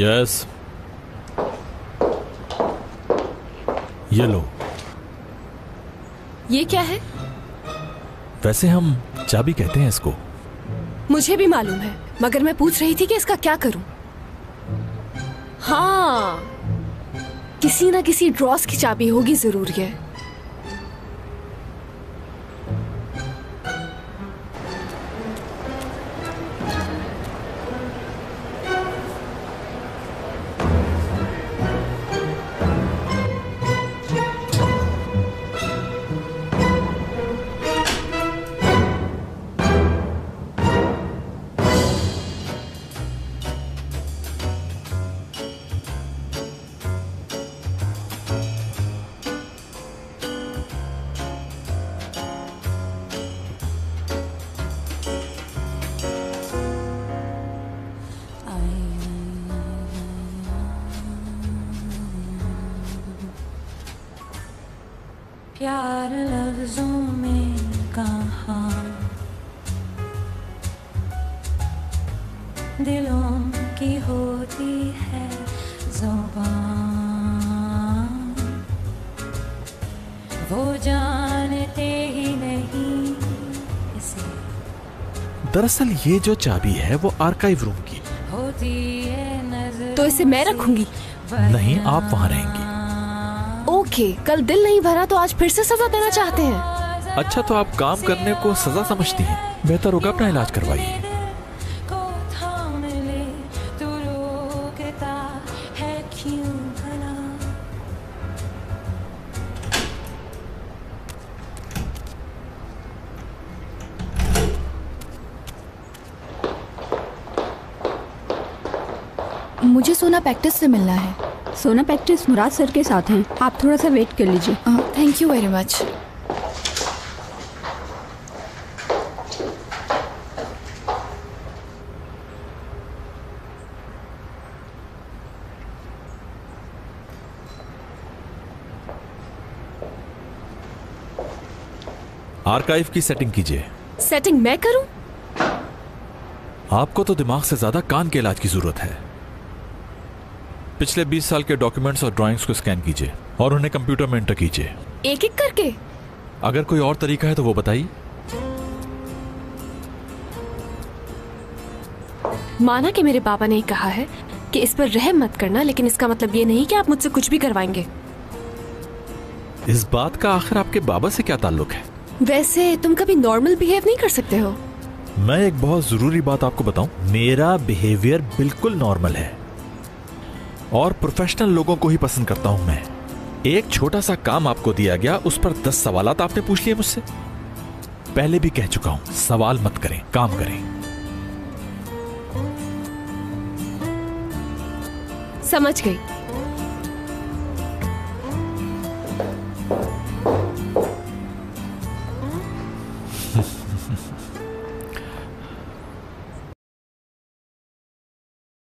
Yes ये लो ये क्या है? वैसे हम चाबी कहते हैं इसको। मुझे भी मालूम है मगर मैं पूछ रही थी कि इसका क्या करूँ। हाँ किसी ना किसी ड्रॉस की चाबी होगी ज़रूर ये। प्यार लफ्जों में कहा। दिलों की होती है ज़ुबान। वो जानते ही नहीं इसे। दरअसल ये जो चाबी है वो आर्काइव रूम की। होती है नज़र तो इसे मैं रखूँगी। नहीं आप वहाँ रहेंगी। ओके कल दिल नहीं भरा तो आज फिर से सजा देना चाहते हैं। अच्छा तो आप काम करने को सजा समझती हैं। बेहतर होगा अपना इलाज करवाइए। मुझे सोना पैक्टिस से मिलना है। सोना प्रैक्टिस मुराद सर के साथ हैं। आप थोड़ा सा वेट कर लीजिए। Thank you very much archive की सेटिंग कीजिए। सेटिंग मैं करूँ? आपको तो दिमाग से ज़्यादा कान के इलाज की ज़रूरत है। पिछले 20 साल के डॉक्यूमेंट्स और ड्राइंग्स को स्कैन कीजिए और उन्हें कंप्यूटर में एंटर कीजिए। एक एक करके? अगर कोई और तरीका है तो वो बताइए। माना कि मेरे पापा ने कहा है कि इस पर रहम मत करना लेकिन इसका मतलब ये नहीं कि आप मुझसे कुछ भी करवाएँगे। इस बात का आखिर आपके बाबा से क्या ताल्लुक है? वैसे तुम कभी नॉर्मल बिहेव नहीं कर सकते हो। मैं एक बहुत ज़रूरी बात आपको बताऊँ। मेरा बिहेवियर बिल्कुल नॉर्मल है। और प्रोफेशनल लोगों को ही पसंद करता हूँ मैं। एक छोटा सा काम आपको दिया गया उस पर दस सवाल आपने पूछ लिए मुझसे। पहले भी कह चुका हूँ सवाल मत करें काम करें। समझ गई।